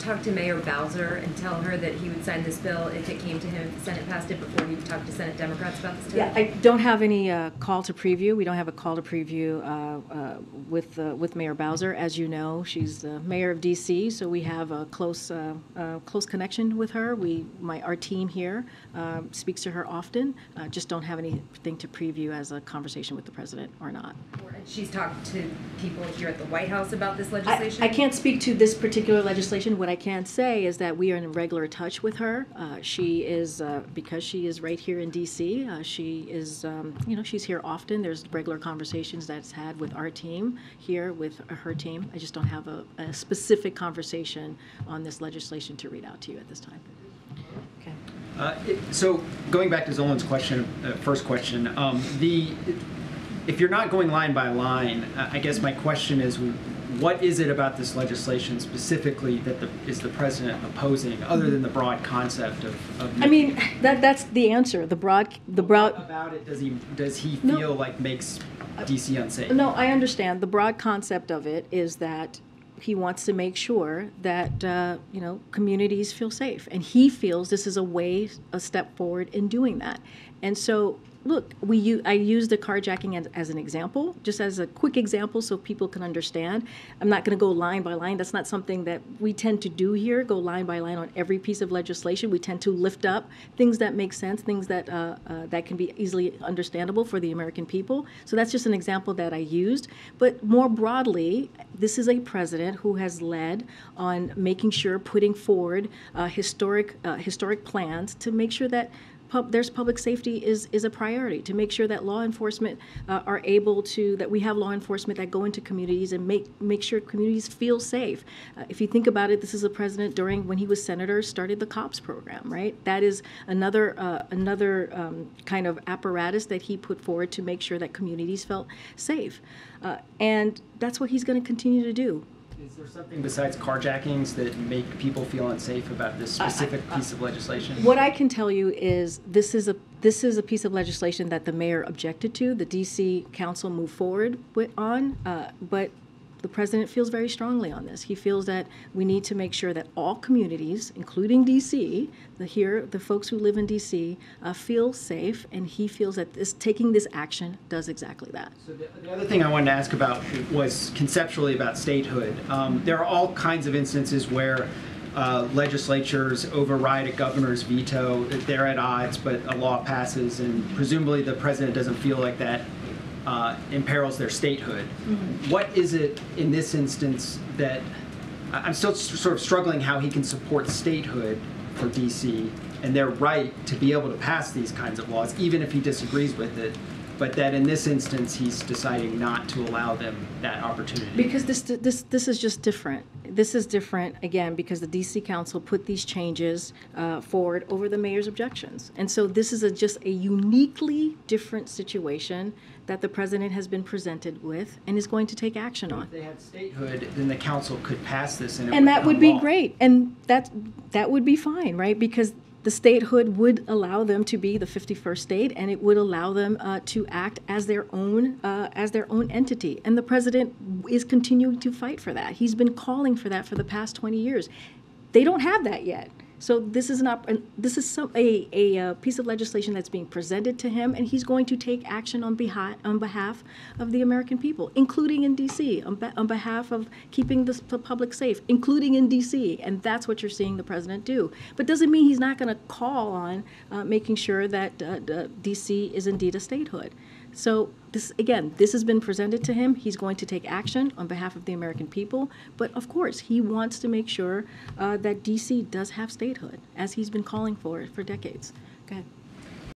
talk to Mayor Bowser and tell her that he would sign this bill if it came to him, if the Senate passed it, before he talked to Senate Democrats about this Yeah, today? I don't have any uh, call to preview. We don't have a call to preview uh, uh, with, uh, with Mayor Bowser. As you know, she's the mayor of DC, so we have a close, uh, uh, close connection with her. We, my, our team here uh, speaks to her often. Uh, Just don't have anything to preview as a conversation with the president or not. She's talked to people here at the White House about this I, legislation? I can't speak to this particular legislation. What I can say is that we are in regular touch with her. Uh, she is, uh, because she is right here in DC, uh, she is, um, you know, she's here often. There's regular conversations that's had with our team here, with her team. I just don't have a, a specific conversation on this legislation to read out to you at this time. Okay. Uh, it- So going back to Zolan's question, uh, first question, um, the, if you're not going line by line, I guess my question is, what is it about this legislation specifically that the, is the president opposing, other than the broad concept of? of I mean, that, that's the answer. The broad, the What broad. about it does he, does he No. feel like makes DC unsafe? No, I understand. The broad concept of it is that he wants to make sure that, uh, you know, communities feel safe. And he feels this is a way, a step forward in doing that. And so, look, we, u- I use the carjacking as, as an example, just as a quick example so people can understand. I'm not going to go line by line. That's not something that we tend to do here, go line by line on every piece of legislation. We tend to lift up things that make sense, things that, uh, uh, that can be easily understandable for the American people. So that's just an example that I used. But more broadly, this is a president who has led on making sure, putting forward uh, historic, uh, historic plans to make sure that pub, there's public safety is, is a priority to make sure that law enforcement uh, are able to that we have law enforcement that go into communities and make make sure communities feel safe. Uh, if you think about it, this is a president during when he was senator started the cops program, right? That is another uh, another um, kind of apparatus that he put forward to make sure that communities felt safe, uh, and that's what he's going to continue to do. Is there something besides carjackings that make people feel unsafe about this specific piece of legislation? What I can tell you is this is a this is a piece of legislation that the mayor objected to. The DC council moved forward with, on, uh, but the president feels very strongly on this. He feels that we need to make sure that all communities, including DC, the here the folks who live in DC, uh, feel safe, and he feels that this taking this action does exactly that. So the, the other thing I wanted to ask about was conceptually about statehood. Um, there are all kinds of instances where uh, legislatures override a governor's veto. They're at odds, but a law passes, and presumably the president doesn't feel like that uh, imperils their statehood. What is it in this instance that I'm still sort of struggling how he can support statehood for DC and their right to be able to pass these kinds of laws, even if he disagrees with it, but that in this instance he's deciding not to allow them that opportunity. Because this, this, this is just different. This is different, again, because the DC Council put these changes uh, forward over the mayor's objections. And so this is a, just a uniquely different situation that the president has been presented with and is going to take action on. if they had statehood, then the council could pass this and And that would be law. great, and that, that would be fine, right? Because the statehood would allow them to be the 51st state, and it would allow them uh, to act as their own, uh, as their own entity. And the president is continuing to fight for that. He's been calling for that for the past 20 years. They don't have that yet. So this is not, this is some, a, a uh, piece of legislation that's being presented to him, and he's going to take action on behalf, on behalf of the American people, including in D.C., on, be, on behalf of keeping the, the public safe, including in D.C., and that's what you're seeing the president do. But doesn't mean he's not going to call on uh, making sure that uh, D.C. is indeed a statehood. So this again, this has been presented to him. He's going to take action on behalf of the American people. But of course, he wants to make sure uh, that D.C. does have statehood, as he's been calling for it for decades. Okay.